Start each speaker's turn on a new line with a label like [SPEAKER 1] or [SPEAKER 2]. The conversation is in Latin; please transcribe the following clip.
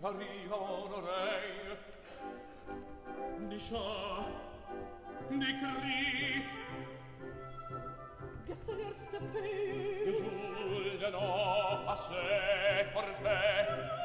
[SPEAKER 1] arrivano onorei di ciò di cri
[SPEAKER 2] che se ne sapere che giù
[SPEAKER 1] le no a sé forfè